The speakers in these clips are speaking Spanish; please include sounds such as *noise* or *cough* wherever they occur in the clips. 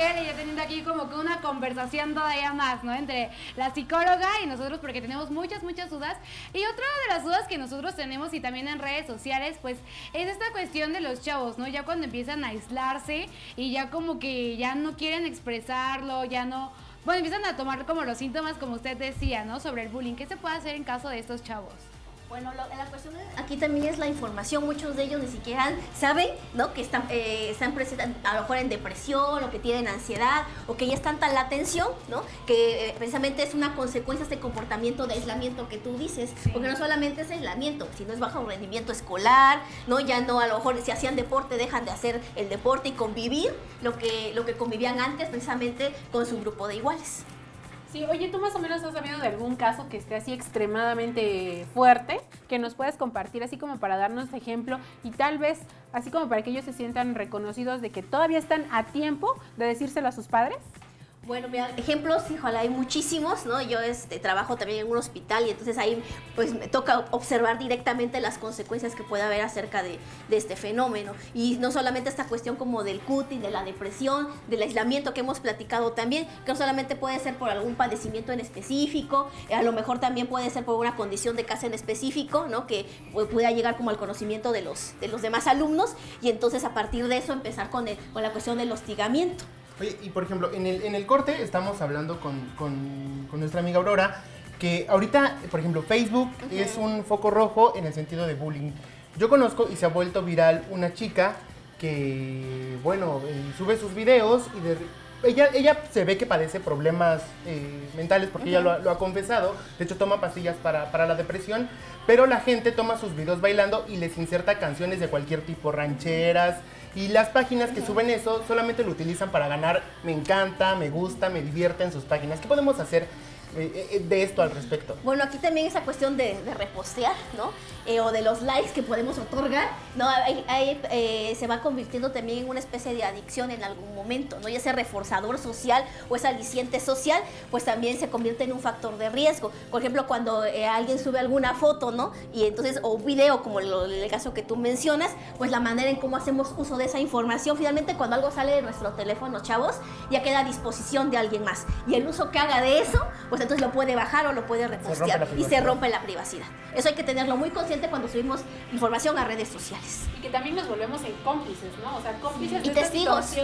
quiere, ya teniendo aquí como que una conversación todavía más, ¿no? Entre la psicóloga y nosotros porque tenemos muchas, muchas dudas. Y otra de las dudas que nosotros tenemos y también en redes sociales, pues es esta cuestión de los chavos, ¿no? Ya cuando empiezan a aislarse y ya como que ya no quieren expresarlo, ya no... Bueno, empiezan a tomar como los síntomas, como usted decía, ¿no? Sobre el bullying. ¿Qué se puede hacer en caso de estos chavos? Bueno, la cuestión aquí también es la información. Muchos de ellos ni siquiera saben, ¿no? Que están, eh, están a lo mejor en depresión o que tienen ansiedad o que ya están tan la tensión, ¿no? Que eh, precisamente es una consecuencia de este comportamiento de aislamiento que tú dices. Porque no solamente es aislamiento, sino es bajo rendimiento escolar, ¿no? Ya no, a lo mejor si hacían deporte dejan de hacer el deporte y convivir lo que, lo que convivían antes precisamente con su grupo de iguales. Sí, oye, tú más o menos has sabido de algún caso que esté así extremadamente fuerte, que nos puedes compartir así como para darnos ejemplo y tal vez así como para que ellos se sientan reconocidos de que todavía están a tiempo de decírselo a sus padres. Bueno, mira, ejemplos, híjole, hay muchísimos, ¿no? Yo este, trabajo también en un hospital y entonces ahí pues me toca observar directamente las consecuencias que puede haber acerca de, este fenómeno. Y no solamente esta cuestión como del cutis, de la depresión, del aislamiento que hemos platicado también, que no solamente puede ser por algún padecimiento en específico, eh, a lo mejor también puede ser por una condición de casa en específico, ¿no? Que pueda llegar como al conocimiento de los, de los demás alumnos y entonces a partir de eso empezar con, con la cuestión del hostigamiento. Oye, y por ejemplo, en el, en el corte estamos hablando con, con, nuestra amiga Aurora, que ahorita, por ejemplo, Facebook es un foco rojo en el sentido de bullying. Yo conozco y se ha vuelto viral una chica que, bueno, eh, sube sus videos y de, ella, ella se ve que padece problemas eh, mentales porque ella lo, ha confesado. De hecho, toma pastillas para, para, la depresión. Pero la gente toma sus videos bailando y les inserta canciones de cualquier tipo, rancheras, y las páginas que suben eso solamente lo utilizan para ganar me encanta, me gusta, me divierte en sus páginas. ¿Qué podemos hacer de esto al respecto? Bueno, aquí también esa cuestión de, repostear, ¿no? Eh, o de los likes que podemos otorgar, ¿no? se va convirtiendo también en una especie de adicción en algún momento, ¿no? Y ese reforzador social o ese aliciente social, pues también se convierte en un factor de riesgo. Por ejemplo, cuando alguien sube alguna foto, ¿no? Y entonces, o video, como el caso que tú mencionas, pues la manera en cómo hacemos uso de esa información, finalmente cuando algo sale de nuestro teléfono, chavos, ya queda a disposición de alguien más. Y el uso que haga de eso, pues pues entonces lo puede bajar o lo puede repostear y se rompe la privacidad. Eso hay que tenerlo muy consciente cuando subimos información a redes sociales. Y que también nos volvemos en cómplices, ¿no? O sea, cómplices y de testigos.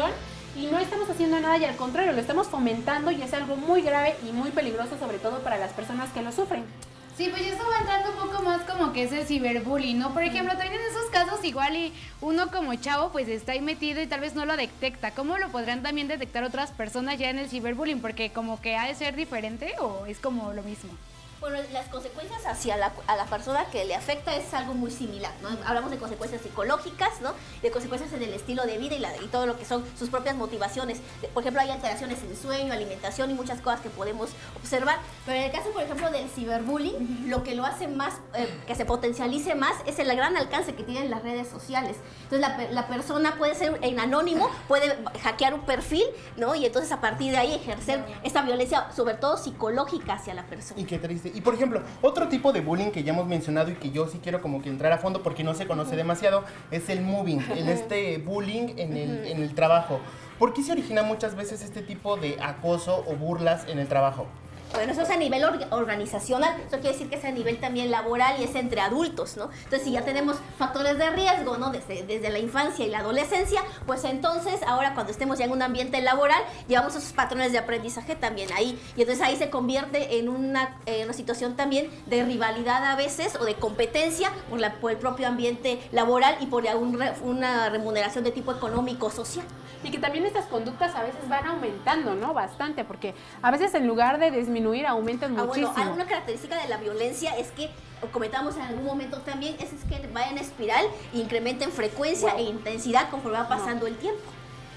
y no estamos haciendo nada y al contrario, lo estamos fomentando y es algo muy grave y muy peligroso sobre todo para las personas que lo sufren. Sí, pues ya está entrando un poco más como que es el ciberbullying, ¿no? Por ejemplo, también en esos casos igual y uno como chavo pues está ahí metido y tal vez no lo detecta. ¿Cómo lo podrán también detectar otras personas ya en el ciberbullying? Porque como que ha de ser diferente o es como lo mismo. Bueno, las consecuencias hacia la, a la persona que le afecta es algo muy similar, ¿no? Hablamos de consecuencias psicológicas, ¿no? De consecuencias en el estilo de vida y, la, y todo lo que son sus propias motivaciones. Por ejemplo, hay alteraciones en sueño, alimentación y muchas cosas que podemos observar. Pero en el caso, por ejemplo, del ciberbullying, lo que lo hace más, eh, que se potencialice más, es el gran alcance que tienen las redes sociales. Entonces, la, la persona puede ser en anónimo, puede hackear un perfil, ¿no? Y entonces a partir de ahí ejercer esta violencia, sobre todo psicológica, hacia la persona. Y qué triste y por ejemplo, otro tipo de bullying que ya hemos mencionado y que yo sí quiero como que entrar a fondo porque no se conoce demasiado es el moving, *laughs* el este bullying en el, en el trabajo. ¿Por qué se origina muchas veces este tipo de acoso o burlas en el trabajo? Bueno, eso es a nivel organizacional, eso quiere decir que es a nivel también laboral y es entre adultos, ¿no? Entonces, si ya tenemos factores de riesgo, ¿no? Desde, desde la infancia y la adolescencia, pues entonces, ahora cuando estemos ya en un ambiente laboral, llevamos esos patrones de aprendizaje también ahí. Y entonces ahí se convierte en una, una situación también de rivalidad a veces o de competencia por, la, por el propio ambiente laboral y por una remuneración de tipo económico social. Y que también estas conductas a veces van aumentando, ¿no? Bastante, porque a veces en lugar de disminuir aumentan ah, muchísimo. Bueno, una característica de la violencia es que comentamos en algún momento también, es, que va en espiral incrementa en frecuencia e intensidad conforme va pasando el tiempo.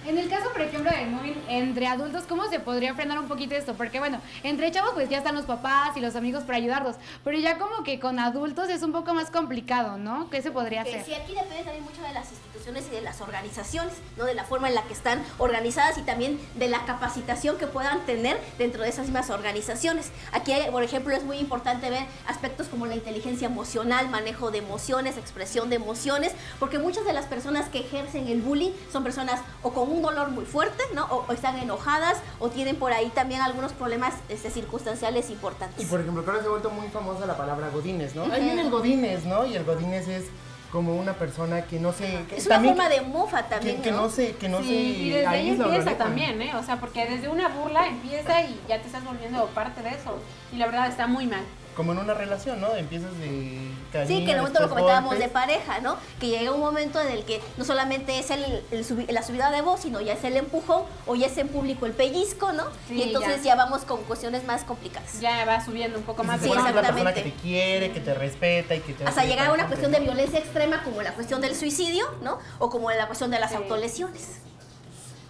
En el caso, por ejemplo, del móvil entre adultos, ¿cómo se podría frenar un poquito esto? Porque, bueno, entre chavos, pues ya están los papás y los amigos para ayudarlos. Pero ya como que con adultos es un poco más complicado, ¿no? ¿Qué se podría hacer? Sí, aquí depende también mucho de las instituciones y de las organizaciones, ¿no? De la forma en la que están organizadas y también de la capacitación que puedan tener dentro de esas mismas organizaciones. Aquí, por ejemplo, es muy importante ver aspectos como la inteligencia emocional, manejo de emociones, expresión de emociones, porque muchas de las personas que ejercen el bullying son personas o con un un dolor muy fuerte, ¿no? O, o están enojadas o tienen por ahí también algunos problemas este, circunstanciales importantes. Y por ejemplo, que ahora se ha vuelto muy famosa la palabra godines, ¿no? Ahí viene el godines, ¿no? Y el godines es como una persona que no se... que es una también forma de mofa también, que, que ¿no? no se que no sí, se y desde ahí empieza también, ¿eh? O sea, porque desde una burla empieza y ya te estás volviendo parte de eso. Y la verdad está muy mal. Como en una relación, ¿no? Empiezas de cariño, Sí, que en el momento lo comentábamos de pareja, ¿no? Que llega un momento en el que no solamente es el, el subi- la subida de voz, sino ya es el empujón o ya es en público el pellizco, ¿no? Sí, y entonces ya. ya. vamos con cuestiones más complicadas. Ya va subiendo un poco más Sí, es la persona exactamente. que te quiere, que te respeta y que te Hasta llegar a una cuestión de violencia extrema como la cuestión del suicidio, ¿no? O como la cuestión de las Sí. autolesiones.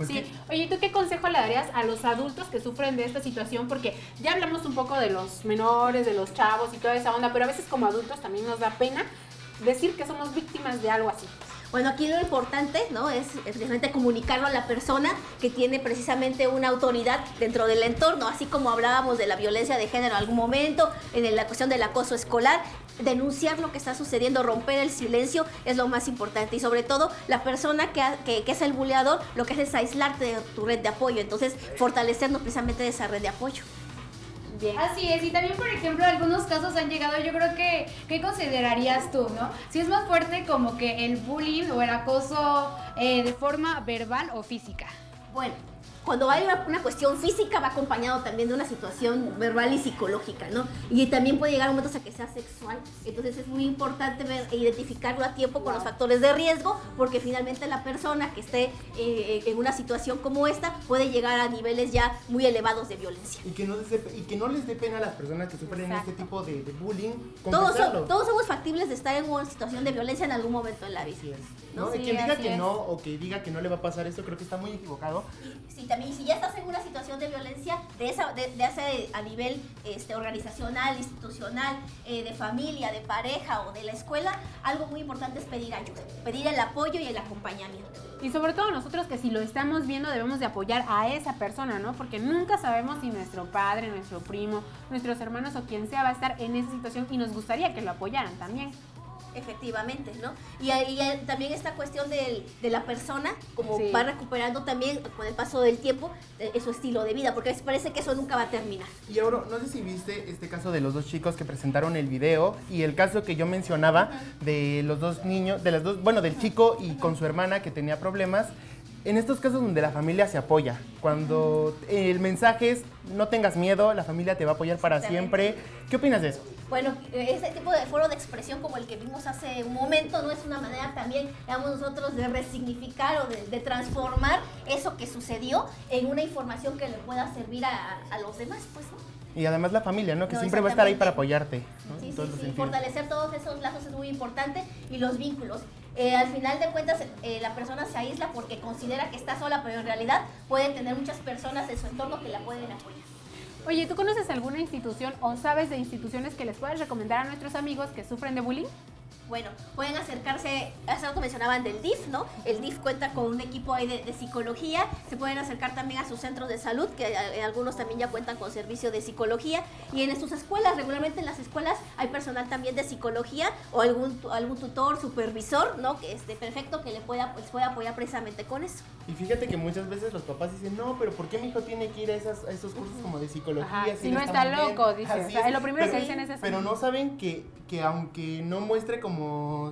Sí. Oye, ¿tú qué consejo le darías a los adultos que sufren de esta situación? Porque ya hablamos un poco de los menores, de los chavos y toda esa onda, pero a veces como adultos también nos da pena decir que somos víctimas de algo así. Bueno, aquí lo importante, ¿no? Es precisamente comunicarlo a la persona que tiene precisamente una autoridad dentro del entorno, así como hablábamos de la violencia de género en algún momento, en la cuestión del acoso escolar, denunciar lo que está sucediendo, romper el silencio es lo más importante y sobre todo la persona que, que es el buleador lo que hace es aislarte de tu red de apoyo, entonces fortalecernos precisamente de esa red de apoyo. Así es, y también, por ejemplo, algunos casos han llegado, yo creo que, ¿qué considerarías tú, no? Si es más fuerte como que el bullying o el acoso eh, de forma verbal o física. Bueno, cuando hay una, una cuestión física va acompañado también de una situación verbal y psicológica, ¿no? Y también puede llegar momentos a que sea sexual. Entonces es muy importante ver identificarlo a tiempo con los factores de riesgo, porque finalmente la persona que esté eh, en una situación como esta puede llegar a niveles ya muy elevados de violencia. Y que, no les dé, y que no les dé pena a las personas que sufren Exacto. este tipo de, de bullying Todos, son- todos somos factibles de estar en una situación de violencia en algún momento en la vida. ¿no? Sí, quien diga que es. no o que diga que no le va a pasar esto, creo que está muy equivocado. Sí, también, si ya estás en una situación de violencia, de esa, de, a nivel este, organizacional, institucional, eh, de familia, de pareja o de la escuela, algo muy importante es pedir ayuda, pedir el apoyo y el acompañamiento. Y sobre todo nosotros que si lo estamos viendo debemos de apoyar a esa persona, ¿no? Porque nunca sabemos si nuestro padre, nuestro primo, nuestros hermanos o quien sea va a estar en esa situación y nos gustaría que lo apoyaran también. Efectivamente, ¿no? Y, ahí hay también esta cuestión del- de la persona, como Sí. va recuperando también con el paso del tiempo eh, su estilo de vida, porque parece que eso nunca va a terminar. Y ahora, no sé si viste este caso de los dos chicos que presentaron el video y el caso que yo mencionaba de los dos niños, de las dos, bueno, del chico y con su hermana que tenía problemas. En estos casos donde la familia se apoya, cuando el mensaje es no tengas miedo, la familia te va a apoyar para siempre. ¿Qué opinas de eso? Bueno, eh, ese tipo de foro de expresión como el que vimos hace un momento, ¿no? Es una manera también, digamos nosotros, de resignificar o de, de transformar eso que sucedió en una información que le pueda servir a, a los demás, pues, ¿no? Y además la familia, ¿no? Que No, siempre va a estar ahí para apoyarte. ¿no? Sí, sí, sí, fortalecer todos esos lazos es muy importante y los vínculos. Eh, al final de cuentas, eh, la persona se aísla porque considera que está sola, pero en realidad puede tener muchas personas en su entorno que la pueden apoyar. Oye, ¿tú conoces alguna institución o sabes de instituciones que les puedas recomendar a nuestros amigos que sufren de bullying? Bueno, pueden acercarse, hace rato mencionaban del DIF, ¿no? El DIF cuenta con un equipo ahí de, de psicología, se pueden acercar también a sus centros de salud, que eh, algunos también ya cuentan con servicio de psicología, y en sus escuelas, regularmente en las escuelas hay personal también de psicología o algún, algún tutor, supervisor, ¿no? Que esté perfecto, que le pueda, les pueda apoyar precisamente con eso. Y fíjate que muchas veces los papás dicen, no, pero ¿por qué mi hijo tiene que ir a, esas, a esos cursos como de psicología? Ajá, si no está muy bien?" loco, dice. Así O sea, es. lo primero que dicen es eso. Pero no saben que, que aunque no muestre como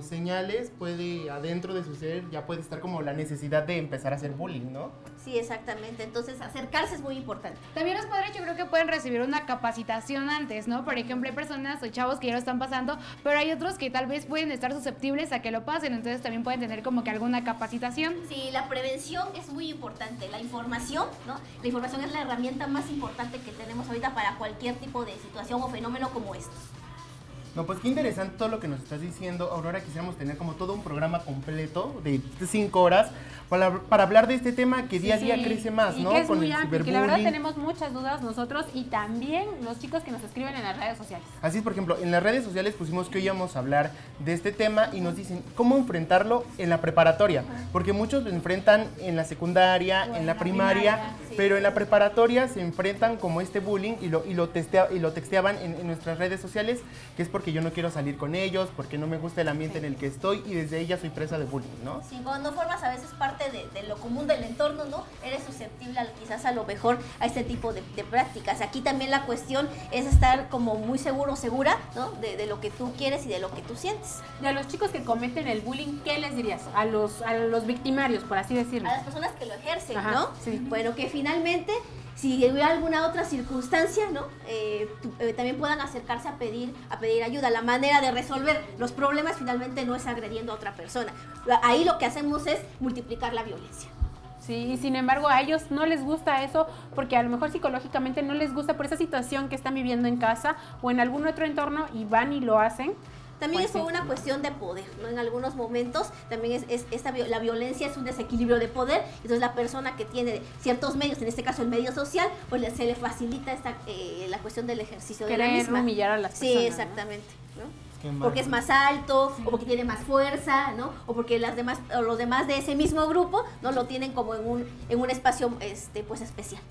señales, puede adentro de su ser ya puede estar como la necesidad de empezar a hacer bullying, ¿no? Sí, exactamente. Entonces, acercarse es muy importante. También los padres yo creo que pueden recibir una capacitación antes, ¿no? Por ejemplo, hay personas o chavos que ya lo están pasando, pero hay otros que tal vez pueden estar susceptibles a que lo pasen, entonces también pueden tener como que alguna capacitación. Sí, la prevención es muy importante. La información, ¿no? La información es la herramienta más importante que tenemos ahorita para cualquier tipo de situación o fenómeno como estos. No, pues qué interesante todo lo que nos estás diciendo. Aurora, quisiéramos tener como todo un programa completo de cinco horas para, para hablar de este tema que día a día Sí, crece más, y ¿no? que es Con muy el amplio, que la verdad tenemos muchas dudas nosotros y también los chicos que nos escriben en las redes sociales. Así es, por ejemplo, en las redes sociales pusimos que hoy íbamos a hablar de este tema y nos dicen cómo enfrentarlo en la preparatoria, porque muchos lo enfrentan en la secundaria, en en la la primaria. Pero en la preparatoria se enfrentan como este bullying y lo, y lo, testea- y lo texteaban en, en nuestras redes sociales, que es porque yo no quiero salir con ellos, porque no me gusta el ambiente en el que estoy y desde ya soy presa de bullying, ¿no? Sí, cuando formas a veces parte de, de lo común del entorno, ¿no? Eres susceptible al- quizás a lo mejor a este tipo de, de prácticas. Aquí también la cuestión es estar como muy seguro, segura, ¿no? De, de lo que tú quieres y de lo que tú sientes. Y a los chicos que cometen el bullying, ¿qué les dirías? A los, a los victimarios, por así decirlo. A las personas que lo ejercen, Ajá, ¿no? sí. Bueno, que finalmente, si hubiera alguna otra circunstancia, ¿no? Eh, tu- eh, también puedan acercarse a pedir, a pedir ayuda. La manera de resolver los problemas finalmente no es agrediendo a otra persona. Ahí lo que hacemos es multiplicar la violencia. Sí, y sin embargo a ellos no les gusta eso porque a lo mejor psicológicamente no les gusta por esa situación que están viviendo en casa o en algún otro entorno y van y lo hacen. También Pues sí. una cuestión de poder, ¿no? En algunos momentos también es, es- esta, la violencia es un desequilibrio de poder, entonces la persona que tiene ciertos medios, en este caso el medio social, pues le- se le facilita esta, eh, la cuestión del ejercicio de la misma. humillar a las Sí, personas. ¿no? exactamente. ¿no? Porque es más alto, o porque tiene más fuerza, ¿no? O porque las demás, o los demás de ese mismo grupo, ¿no? Lo tienen como en un, en un espacio, este, pues especial.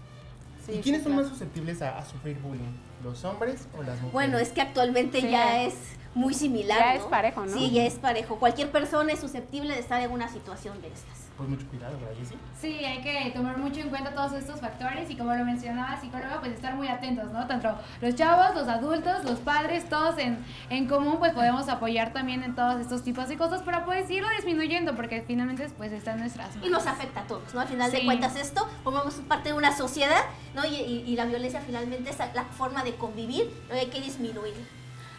Sí, ¿Y quiénes sí, son claro. más susceptibles a, a sufrir bullying? ¿Los hombres o las mujeres? Bueno, es que actualmente Sí. ya es muy similar. Ya ¿no? es parejo, ¿no? Sí, ya es parejo. Cualquier persona es susceptible de estar en una situación de estas. Pues mucho cuidado, ¿verdad, Jessy? Sí, hay que tomar mucho en cuenta todos estos factores y como lo mencionaba psicóloga, pues estar muy atentos, ¿no? Tanto los chavos, los adultos, los padres, todos en, en común, pues podemos apoyar también en todos estos tipos de cosas para pues irlo disminuyendo, porque finalmente pues está en nuestras Y manos. nos afecta a todos, ¿no? Al final de Sí. cuentas esto, formamos parte de una sociedad, ¿no? Y, y- y la violencia finalmente es la forma de convivir, ¿no? Hay que disminuir.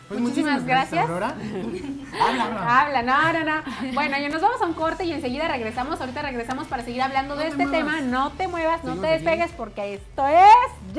Pues Muchísimas gracias. Aurora. *laughs* Habla, no, no, no. Bueno, ya nos vamos a un corte y enseguida regresamos. Ahorita regresamos para seguir hablando de No este muevas. tema. No te muevas, no te aquí. despegues porque esto es.